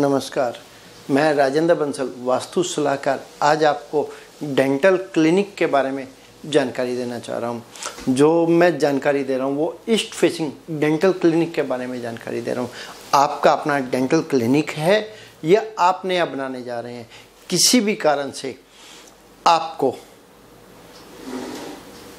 नमस्कार। मैं राजेंद्र बंसल, वास्तु सलाहकार। आज आपको डेंटल क्लिनिक के बारे में जानकारी देना चाह रहा हूँ। जो मैं जानकारी दे रहा हूँ, वो ईस्ट फेसिंग डेंटल क्लिनिक के बारे में जानकारी दे रहा हूँ। आपका अपना डेंटल क्लिनिक है या आप नया बनाने जा रहे हैं? किसी भी कारण से आपको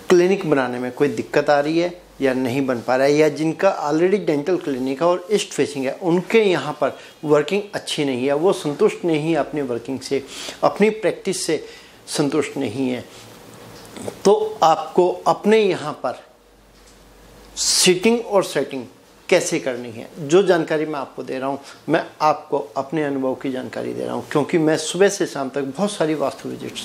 क्लिनिक बनाने में कोई दिक्कत आ रही है? या नहीं बन पा रहा है, या जिनका ऑलरेडी डेंटल क्लिनिक है और ईस्ट फेसिंग है, उनके यहाँ पर वर्किंग अच्छी नहीं है, वो संतुष्ट नहीं है अपनी वर्किंग से, अपनी प्रैक्टिस से संतुष्ट नहीं है। तो आपको अपने यहाँ पर सीटिंग और सेटिंग कैसे करनी है, जो जानकारी मैं आपको दे रहा हूँ, मैं आपको अपने अनुभव की जानकारी दे रहा हूँ, क्योंकि मैं सुबह से शाम तक बहुत सारी वास्तु विजिट्स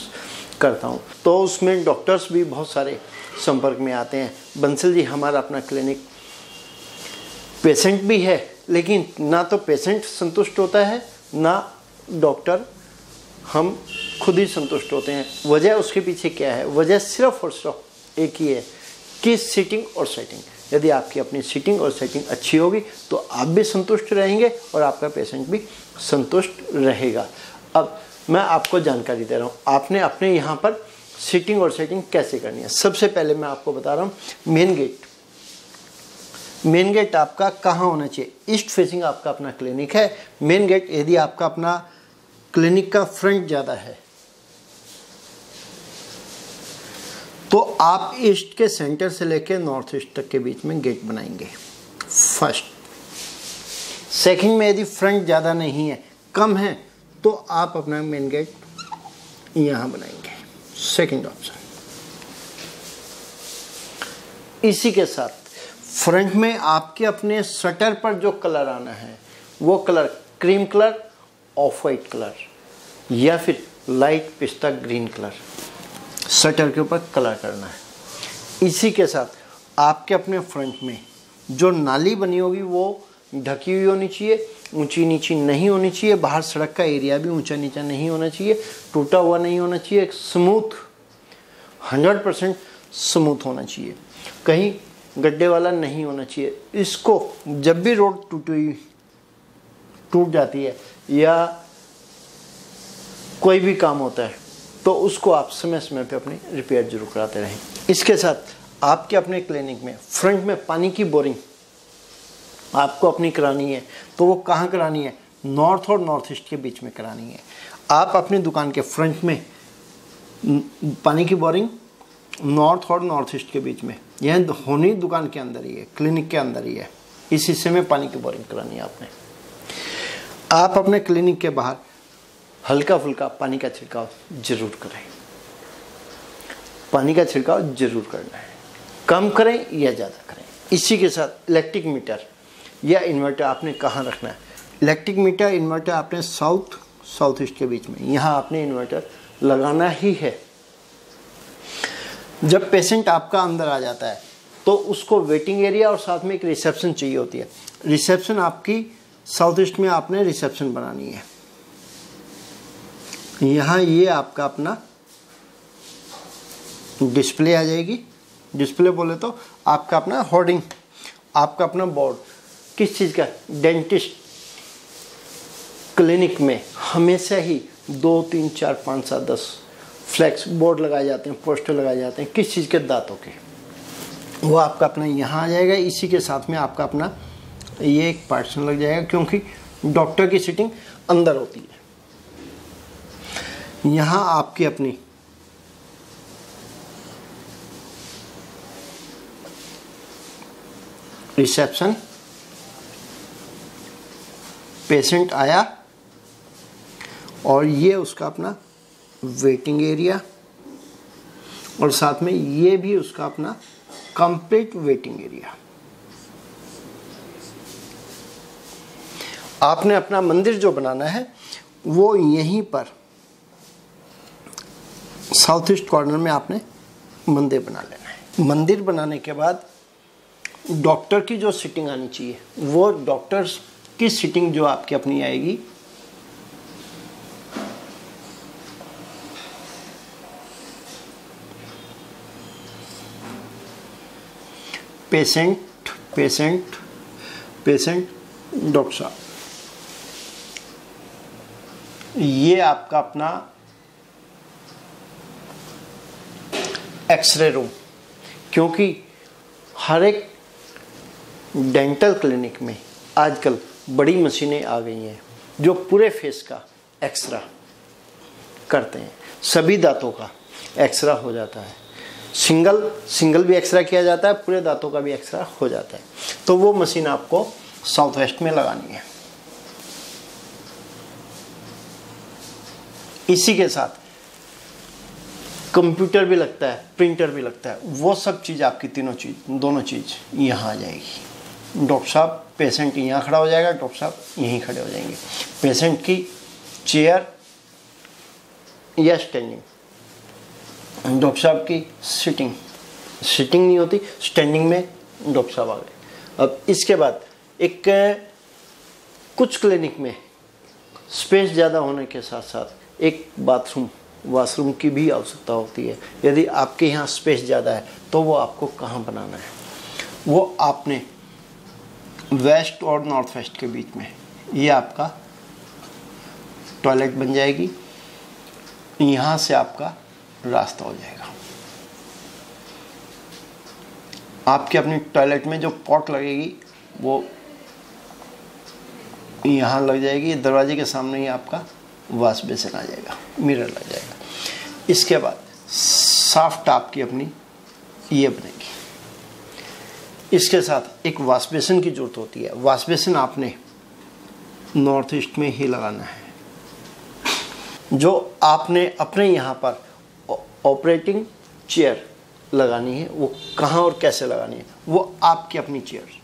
करता हूँ। तो उसमें डॉक्टर्स भी बहुत सारे संपर्क में आते हैं बंसल जी, हमारा अपना क्लिनिक पेशेंट भी है, लेकिन ना तो पेशेंट संतुष्ट होता है, ना डॉक्टर हम खुद ही संतुष्ट होते हैं। वजह उसके पीछे क्या है? वजह सिर्फ़ और सिर्फ़ एक ही है कि सीटिंग और सेटिंग यदि आपकी अपनी सीटिंग और सेटिंग अच्छी होगी तो आप भी संतुष्ट रहेंगे और आपका पेशेंट भी संतुष्ट रहेगा। अब मैं आपको जानकारी दे रहा हूँ। आपने अपने यहाँ पर सीटिंग और सेटिंग कैसे करनी है? सबसे पहले मैं आपको बता रहा हूँ मेन गेट मेन गेट आपका कहाँ होना चाहिए? ईस्ट फेसिंग आपका अपना क्लिनिक है. मेन गेट यदि आपका अपना क्लिनिक का फ्रंट ज़्यादा है तो आप ईस्ट के सेंटर से लेकर नॉर्थ ईस्ट तक के बीच में गेट बनाएँगे. फ़र्स्ट सेकंड में यदि फ्रंट ज़्यादा नहीं है, कम है तो आप अपना मेन गेट यहाँ बनाएँगे. सेकंड ऑप्शन इसी के साथ, फ्रंट में आपके अपने शटर पर जो कलर आना है, वो colour cream colour, off white colour, या फिर लाइट पिस्ता ग्रीन कलर शटर के ऊपर कलर करना है। इसी के साथ, आपके अपने फ्रंट में जो नाली बनी होगी, वो ढकी हुई होनी चाहिए, ऊँची नीची नहीं होनी चाहिए, बाहर सड़क का एरिया भी ऊँचा नीचा नहीं होना चाहिए, टूटा हुआ नहीं होना चाहिए, एक स्मूथ, हंड्रेड परसेंट स्मूथ होना चाहिए। कहीं गड्ढे वाला नहीं होना चाहिए। इसको जब भी रोड टूटी टूट जाती है या कोई भी काम होता है तो उसको आप समय समय पे अपनी रिपेयर ज़रूर कराते रहें। इसके साथ आपके अपने क्लिनिक में, फ्रंट में पानी की बोरिंग आपको अपनी करानी है। तो वो कहाँ करानी है? नॉर्थ और नॉर्थ ईस्ट के बीच में करानी है। आप अपनी दुकान के फ्रंट में पानी की बोरिंग, नॉर्थ और नॉर्थ ईस्ट के बीच में, यह होनी दुकान के अंदर ही है, क्लिनिक के अंदर ही है। इस हिस्से में पानी की बोरिंग करानी है आपने। आप अपने क्लिनिक के बाहर हल्का फुल्का पानी का छिड़काव ज़रूर करें। पानी का छिड़काव ज़रूर करना है। कम करें या ज़्यादा करें। इसी के साथ इलेक्ट्रिक मीटर या इन्वर्टर आपने कहाँ रखना है? इलेक्ट्रिक मीटर इन्वर्टर आपने साउथ साउथ ईस्ट के बीच में। यहाँ आपने इन्वर्टर लगाना ही है। जब पेशेंट आपका अंदर आ जाता है तो उसको वेटिंग एरिया और साथ में एक रिसेप्शन चाहिए होती है। रिसेप्शन आपकी साउथ ईस्ट में आपने रिसेप्शन बनानी है। यहाँ ये आपका अपना डिस्प्ले आ जाएगी। डिस्प्ले बोले तो आपका अपना होर्डिंग आपका अपना बोर्ड किस चीज़ का? डेंटिस्ट। क्लिनिक में हमेशा ही दो, तीन, चार, पाँच, सात, दस फ्लैक्स बोर्ड लगाए जाते हैं, पोस्टर लगाए जाते हैं, किस चीज़ के? दांतों के। वो आपका अपना यहाँ आ जाएगा, इसी के साथ में आपका अपना ये एक पार्टीशन लग जाएगा, क्योंकि डॉक्टर की सीटिंग अंदर होती है। यहाँ आपकी अपनी रिसेप्शन पेशेंट आया और ये उसका अपना वेटिंग एरिया और साथ में ये भी उसका अपना कंप्लीट वेटिंग एरिया आपने अपना मंदिर जो बनाना है, वो यहीं पर साउथ ईस्ट कॉर्नर में आपने मंदिर बना लेना है। मंदिर बनाने के बाद डॉक्टर की जो सिटिंग आनी चाहिए, वो डॉक्टर्स की सिटिंग जो आपकी अपनी आएगी? पेशेंट पेशेंट पेशेंट डॉक्टर साहब। ये आपका अपना एक्सरे रूम क्योंकि हर एक डेंटल क्लिनिक में आजकल बड़ी मशीनें आ गई हैं, जो पूरे फेस का एक्सरा करते हैं। सभी दांतों का एक्सरा हो जाता है। सिंगल सिंगल भी एक्सरा किया जाता है, पूरे दांतों का भी एक्सरा हो जाता है। तो वो मशीन आपको साउथ वेस्ट में लगानी है। इसी के साथ कंप्यूटर भी लगता है, प्रिंटर भी लगता है। वो सब चीज़ आपकी तीनों चीज़, दोनों चीज़ यहाँ आ जाएगी। डॉक्टर साहब पेशेंट यहाँ खड़ा हो जाएगा, डॉक्टर साहब यहीं खड़े हो जाएँगे। पेशेंट की चेयर या स्टैंडिंग डॉक्टर साहब की सिटिंग सिटिंग नहीं होती स्टैंडिंग में डॉक्टर साहब आ गए। अब इसके बाद एक, कुछ क्लिनिक में स्पेस ज़्यादा होने के साथ साथ एक बाथरूम वॉशरूम की भी आवश्यकता होती है। यदि आपके यहाँ स्पेस ज़्यादा है तो वो आपको कहाँ बनाना है? वो आपने वेस्ट और नॉर्थ वेस्ट के बीच में। ये आपका टॉयलेट बन जाएगी। यहाँ से आपका रास्ता हो जाएगा। आपके अपनी टॉयलेट में जो पॉट लगेगी, वो यहाँ लग जाएगी। दरवाजे के सामने ही आपका वाश बेसन आ जाएगा, मिरर लग जाएगा। इसके बाद साफ़ टाप की अपनी ये बनेगी। इसके साथ एक वाश बेसन की ज़रूरत होती है। वाश बेसन आपने नॉर्थ ईस्ट में ही लगाना है। जो आपने अपने यहाँ पर ऑपरेटिंग चेयर लगानी है, वो कहाँ और कैसे लगानी है, वो आपकी अपनी चेयर।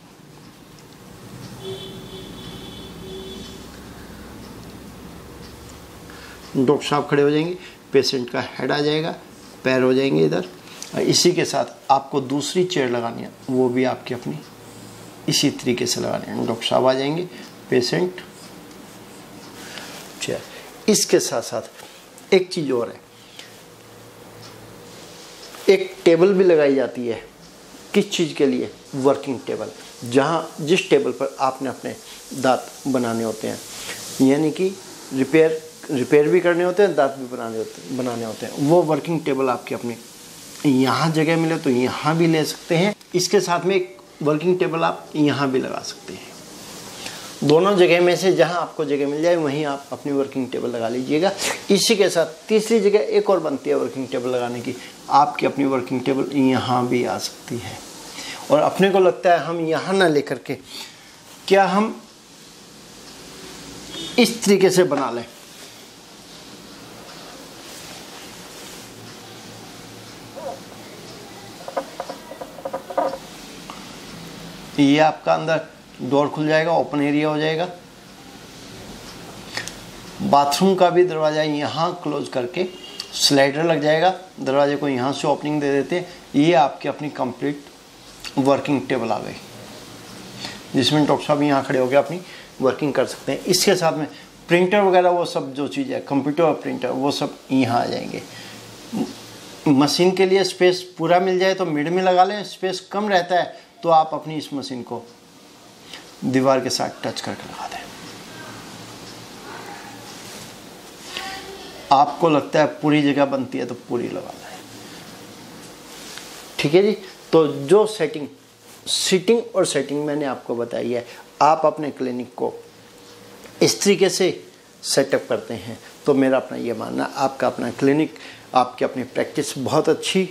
डॉक्टर साहब खड़े हो जाएँगे, पेशेंट का हेड आ जाएगा, पैर हो जाएँगे इधर। इसी के साथ आपको दूसरी चेयर लगानी है, वो भी आपकी अपनी इसी तरीके से लगानी है। डॉक्टर साहब आ जाएँगे पेशेंट चेयर इसके साथ साथ एक चीज़ और है। एक टेबल भी लगाई जाती है किस चीज़ के लिए? वर्किंग टेबल जहाँ जिस टेबल पर आपने अपने दांत बनाने होते हैं, यानी कि रिपेयर रिपेयर भी करने होते हैं, दांत भी बनाने होते बनाने होते हैं। वो वर्किंग टेबल आपकी अपनी यहाँ जगह मिले तो यहाँ भी ले सकते हैं। इसके साथ में एक वर्किंग टेबल आप यहाँ भी लगा सकते हैं। दोनों जगह में से जहाँ आपको जगह मिल जाए, वहीं आप अपनी वर्किंग टेबल लगा लीजिएगा। इसी के साथ तीसरी जगह एक और बनती है वर्किंग टेबल लगाने की। आपकी अपनी वर्किंग टेबल यहाँ भी आ सकती है। और अपने को लगता है हम यहाँ ना लेकर के क्या हम इस तरीके से बना लें। ये आपका अंदर डोर खुल जाएगा ओपन एरिया हो जाएगा। बाथरूम का भी दरवाज़ा यहाँ क्लोज करके स्लाइडर लग जाएगा। दरवाजे को यहाँ से ओपनिंग दे देते हैं। ये आपकी अपनी कंप्लीट वर्किंग टेबल आ गई। जिसमें डॉक्टर साहब यहाँ खड़े होकर अपनी वर्किंग कर सकते हैं। इसके साथ में प्रिंटर वगैरह वो सब जो चीज़ है कंप्यूटर और प्रिंटर वो सब यहाँ आ जाएँगे। मशीन के लिए स्पेस पूरा मिल जाए तो मिड में लगा लें। स्पेस कम रहता है तो आप अपनी इस मशीन को दीवार के साथ टच करके लगा दें। आपको लगता है पूरी जगह बनती है तो पूरी लगा दें। ठीक है जी? तो जो सेटिंग सीटिंग और सेटिंग मैंने आपको बताई है, आप अपने क्लिनिक को इस तरीके से सेटअप करते हैं। तो मेरा अपना ये मानना, आपका अपना क्लिनिक आपकी अपनी प्रैक्टिस बहुत अच्छी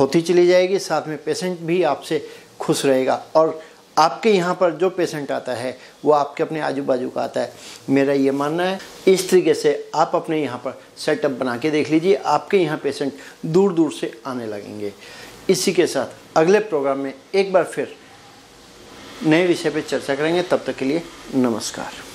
होती चली जाएगी। साथ में पेशेंट भी आपसे खुश रहेगा। और आपके यहाँ पर जो पेशेंट आता है, वो आपके अपने आजू बाजू का आता है। मेरा ये मानना है, इस तरीके से आप अपने यहाँ पर सेटअप बना के देख लीजिए, आपके यहाँ पेशेंट दूर दूर से आने लगेंगे। इसी के साथ अगले प्रोग्राम में एक बार फिर नए विषय पर चर्चा करेंगे, तब तक के लिए नमस्कार।